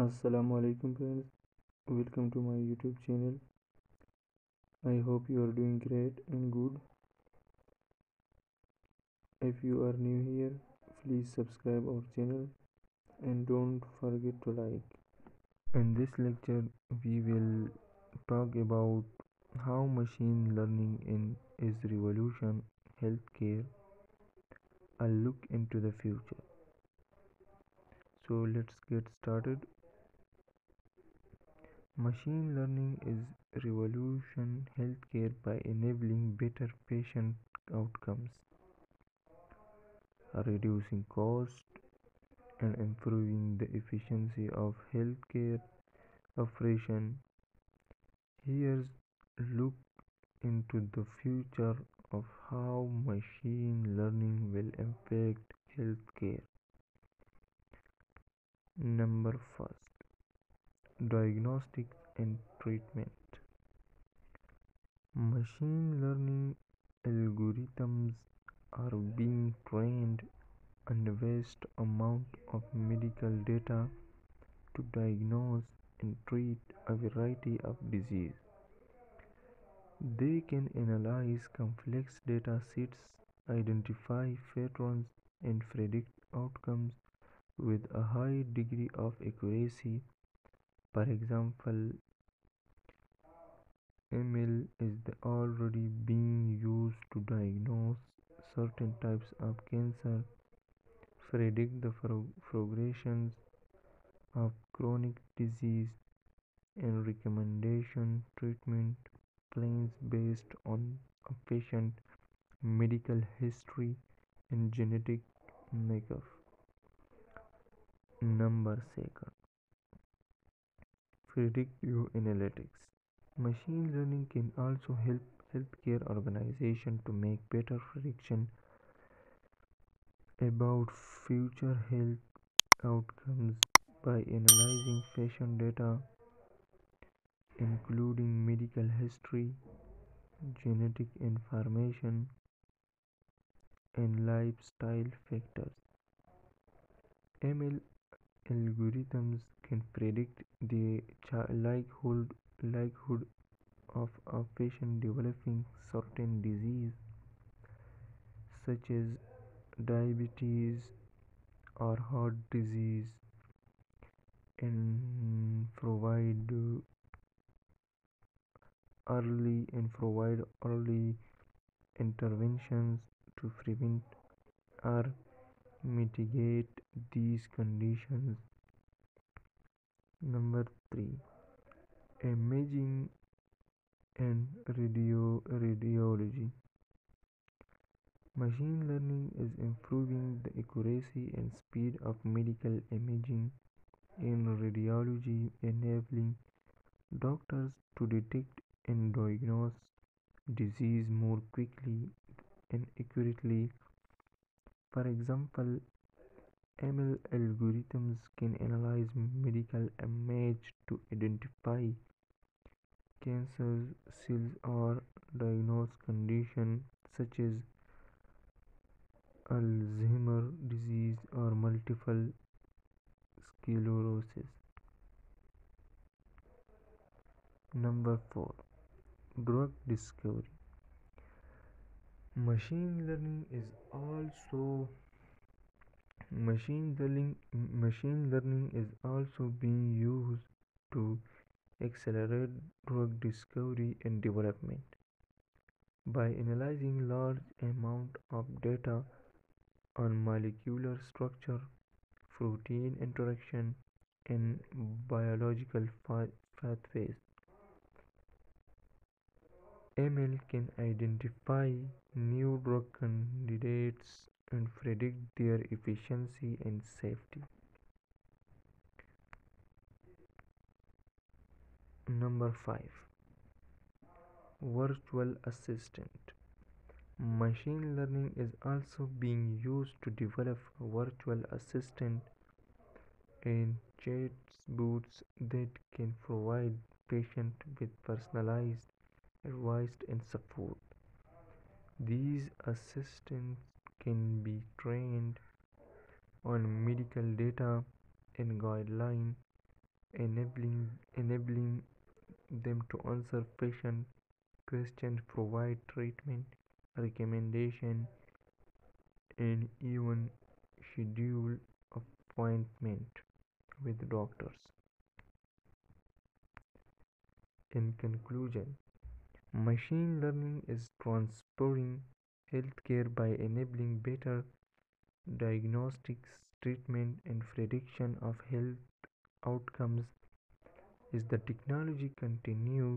Assalamu alaikum friends. Welcome to my youtube channel. I hope you are doing great and good. If you are new here please subscribe our channel and don't forget to like. In this lecture we will talk about how machine learning in is revolution healthcare a look into the future. So let's get started Machine learning is revolution healthcare by enabling better patient outcomes, reducing cost, and improving the efficiency of healthcare operation. Here's look into the future of how machine learning will impact healthcare. Number first Diagnostics and treatment. Machine learning algorithms are being trained on a vast amount of medical data to diagnose and treat a variety of diseases. They can analyze complex data sets, identify patterns, and predict outcomes with a high degree of accuracy for example, ML is already being used to diagnose certain types of cancer, predict the progression of chronic disease, and recommendation treatment plans based on a patient medical history and genetic makeup. Number second predictive analytics. Machine learning can also help healthcare organizations to make better prediction about future health outcomes by analyzing patient data, including medical history, genetic information, and lifestyle factors. ML algorithms can predict the likelihood likelihood of a patient developing certain disease such as diabetes or heart disease and provide early and provide early interventions to prevent or mitigate these conditions. Number 3 Imaging and radio radiology Machine learning is improving the accuracy and speed of medical imaging in radiology enabling doctors to detect and diagnose disease more quickly and accurately for example, ML algorithms can analyze medical images to identify cancer cells or diagnose conditions such as Alzheimer's disease or multiple sclerosis. Number 4 Drug Discovery Machine learning is also machine learning machine learning is also being used to accelerate drug discovery and development. By analyzing large amount of data on molecular structure protein interaction and biological pathways ML can identify new drug candidates and predict their efficiency and safety. Number 5 Virtual Assistant Machine learning is also being used to develop virtual assistant and chatbots that can provide patients with personalized advice and support. These assistants can be trained on medical data and guidelines enabling enabling them to answer patient questions, provide treatment recommendation, and even schedule appointment with doctors. In conclusion, machine learning is transforming healthcare by enabling better diagnostics, treatment, and prediction of health outcomes. As the technology continues